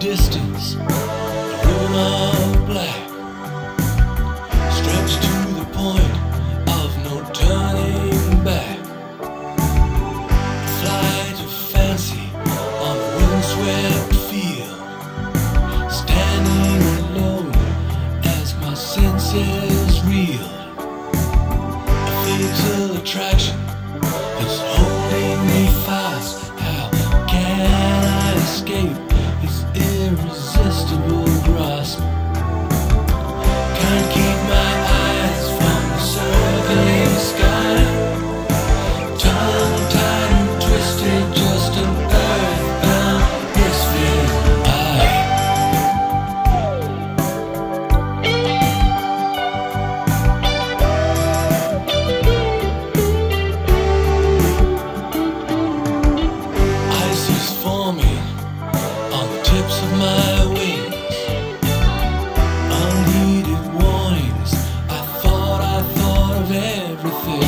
distance, a room of black stretched to the point of no turning back. A flight of fancy on a windswept field, standing alone as my senses. 如何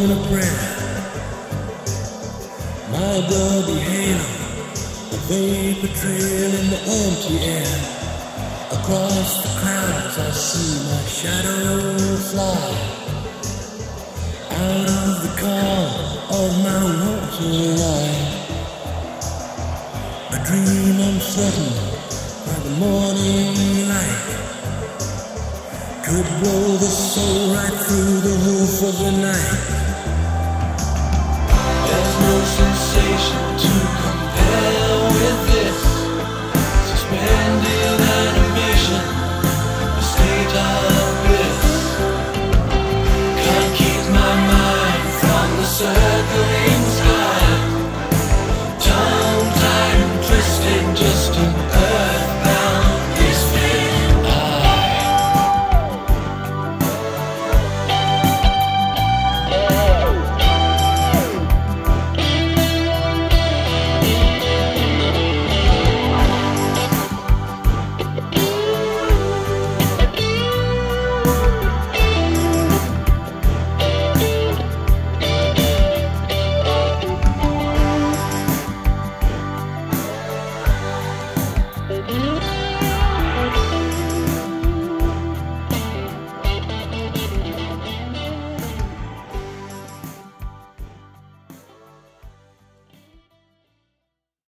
on a prayer. My doggy hand, a vapor trail in the empty air. Across the clouds I see my shadow fly. Out of the car of my water life, A dream I'm by the morning light. Could blow the soul right through the roof of the night. to compare with this. Suspended animation, a stage Can't keep my mind from the circle.